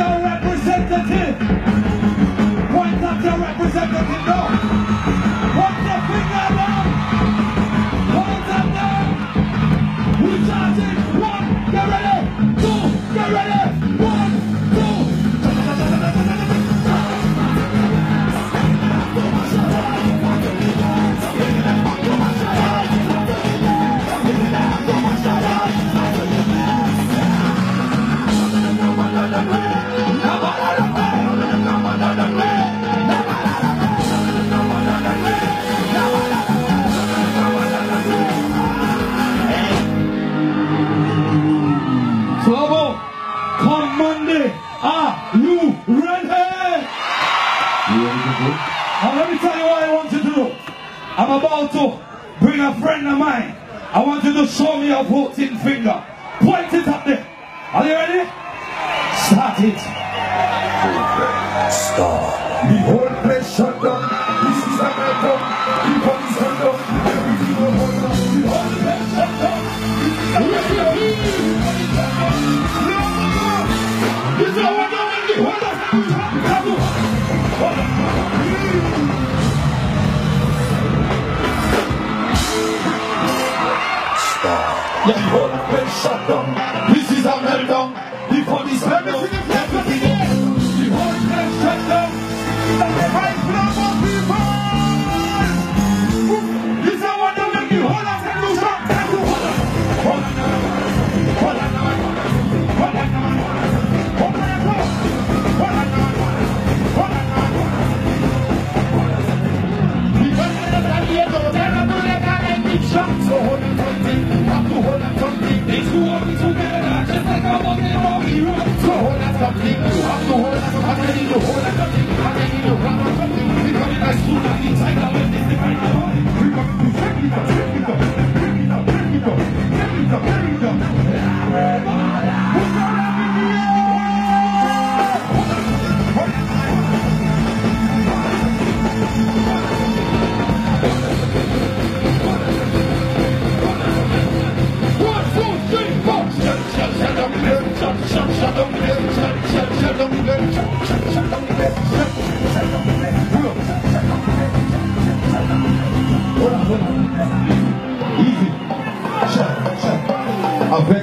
Go. Now let me tell you what I want to do. I'm about to bring a friend of mine. I want you to show me your voting finger. Point it up there. Are you ready? Start it. The whole place shut down. This is a meltdown. The police shut down. Everything will hold down. The whole place shut down. This is meltdown. Whole shut down. This is a meltdown. The police shut road. So hold on something. You have to hold on something. To hold on something. I need to hold on something. Because as soon as it's like that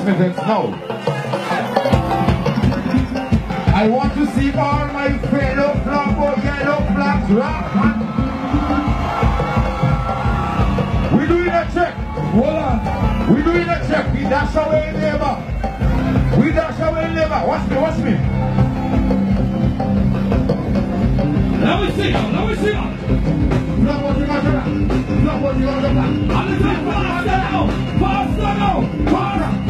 Me now. I want to see all my fellow flambeau yellow flags rock. We doing a check. Hold on. We doing a check. We dash away labor. We dash away labor. Watch me, watch me. Let me see let me see. Not what you got to. Not what you got to the now, faster now, faster. One, get ready. Two, what's that is?